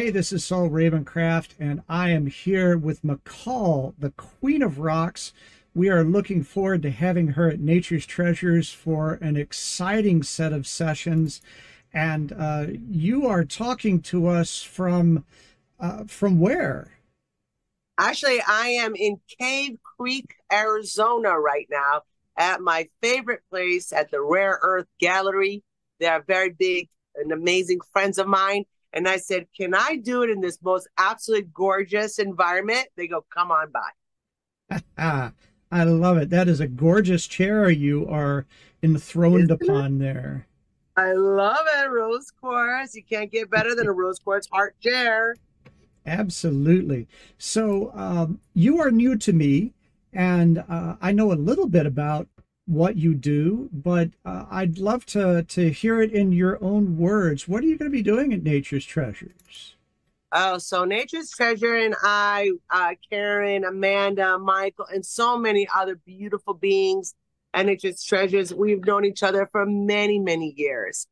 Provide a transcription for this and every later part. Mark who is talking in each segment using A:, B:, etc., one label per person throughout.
A: Hey, this is Saul Ravencraft, and I am here with Michal, the Queen of Rocks. We are looking forward to having her at Nature's Treasures for an exciting set of sessions. And uh, you are talking to us from uh, from where?
B: Actually, I am in Cave Creek, Arizona right now at my favorite place at the Rare Earth Gallery. They are very big and amazing friends of mine. And I said, Can I do it in this most absolutely gorgeous environment? They go, Come on by.
A: I love it. That is a gorgeous chair you are enthroned Isn't upon it? there.
B: I love it. Rose quartz. You can't get better than a rose quartz art chair.
A: Absolutely. So um, you are new to me, and uh, I know a little bit about what you do, but uh, I'd love to to hear it in your own words. What are you going to be doing at Nature's Treasures?
B: Oh, so Nature's Treasure and I, uh, Karen, Amanda, Michael, and so many other beautiful beings and Nature's Treasures, we've known each other for many, many years.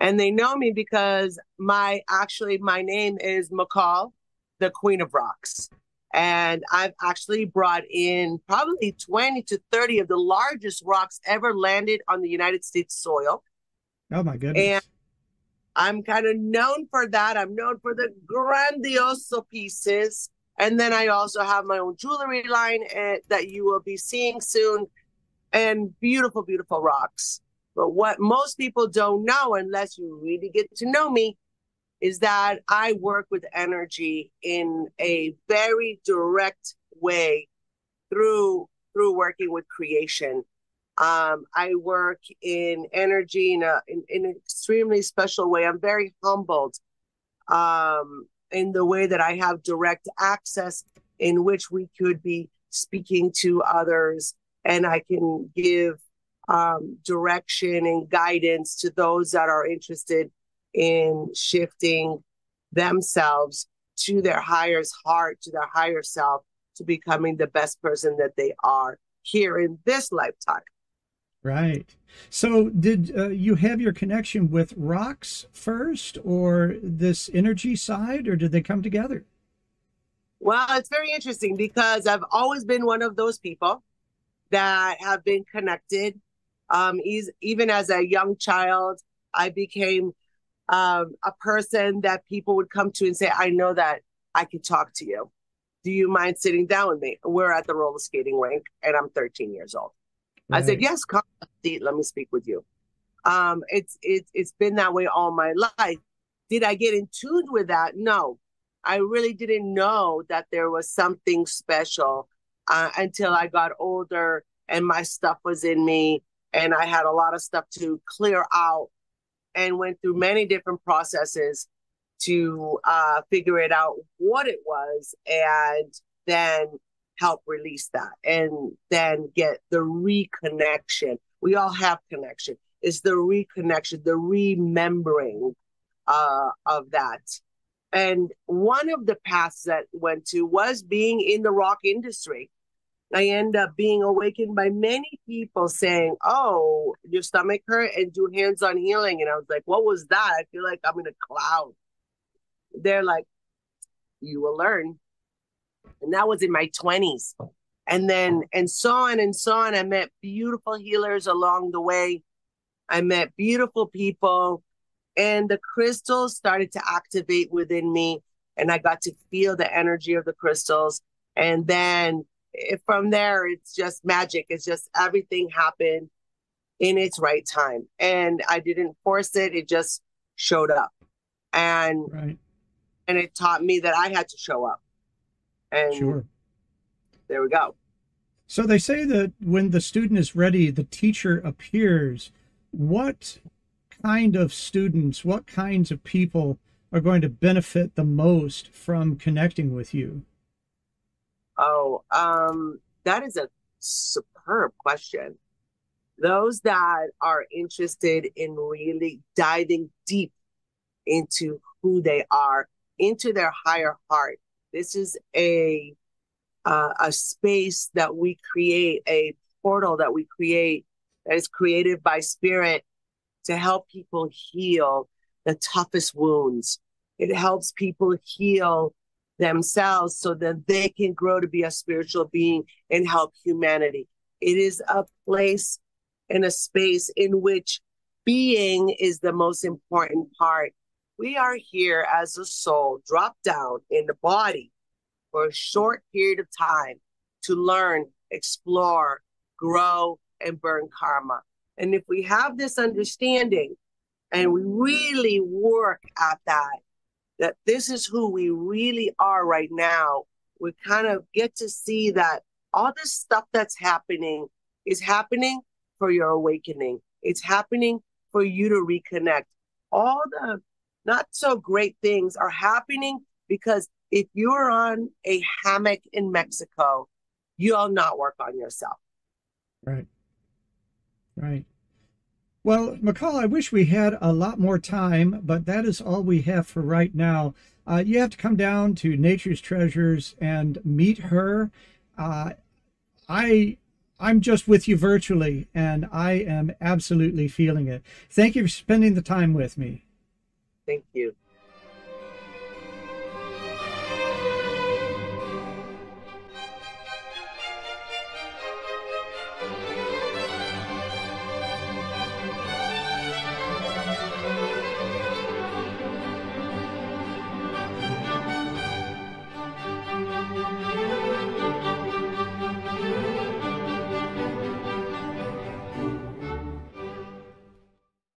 B: And they know me because my actually my name is Michal, the Queen of Rocks. And I've actually brought in probably 20 to 30 of the largest rocks ever landed on the United States soil.
A: Oh my goodness.
B: And I'm kind of known for that. I'm known for the grandioso pieces. And then I also have my own jewelry line uh, that you will be seeing soon and beautiful, beautiful rocks. But what most people don't know, unless you really get to know me, is that I work with energy in a very direct way through through working with creation. Um, I work in energy in, a, in, in an extremely special way. I'm very humbled um, in the way that I have direct access in which we could be speaking to others and I can give um, direction and guidance to those that are interested in shifting themselves to their higher heart, to their higher self, to becoming the best person that they are here in this lifetime.
A: Right. So, did uh, you have your connection with rocks first, or this energy side, or did they come together?
B: Well, it's very interesting because I've always been one of those people that have been connected. Um, even as a young child, I became um, a person that people would come to and say, I know that I could talk to you. Do you mind sitting down with me? We're at the roller skating rink and I'm 13 years old. Right. I said, Yes, come seat, let me speak with you. Um, it's it's it's been that way all my life. Did I get in tune with that? No. I really didn't know that there was something special uh, until I got older and my stuff was in me and I had a lot of stuff to clear out and went through many different processes to uh, figure it out what it was and then help release that and then get the reconnection. We all have connection. It's the reconnection, the remembering uh, of that. And one of the paths that went to was being in the rock industry. I end up being awakened by many people saying, Oh, your stomach hurt and do hands on healing. And I was like, What was that? I feel like I'm in a cloud. They're like, You will learn. And that was in my 20s. And then, and so on and so on. I met beautiful healers along the way. I met beautiful people. And the crystals started to activate within me. And I got to feel the energy of the crystals. And then from there, it's just magic. It's just everything happened in its right time. And I didn't force it, it just showed up. And right. and it taught me that I had to show up. And sure. there we go.
A: So they say that when the student is ready, the teacher appears. What kind of students, what kinds of people are going to benefit the most from connecting with you?
B: Oh, um, that is a superb question. Those that are interested in really diving deep into who they are, into their higher heart. This is a uh, a space that we create, a portal that we create that is created by spirit to help people heal the toughest wounds It helps people heal themselves so that they can grow to be a spiritual being and help humanity. It is a place and a space in which being is the most important part. We are here as a soul, dropped down in the body for a short period of time to learn, explore, grow, and burn karma. And if we have this understanding and we really work at that, that this is who we really are right now, we kind of get to see that all this stuff that's happening is happening for your awakening. It's happening for you to reconnect. All the not so great things are happening because if you're on a hammock in Mexico, you'll not work on yourself.
A: Right. Right. Well, Michal, I wish we had a lot more time, but that is all we have for right now. Uh, you have to come down to Nature's Treasures and meet her. Uh, I I'm just with you virtually, and I am absolutely feeling it. Thank you for spending the time with me.
B: Thank you.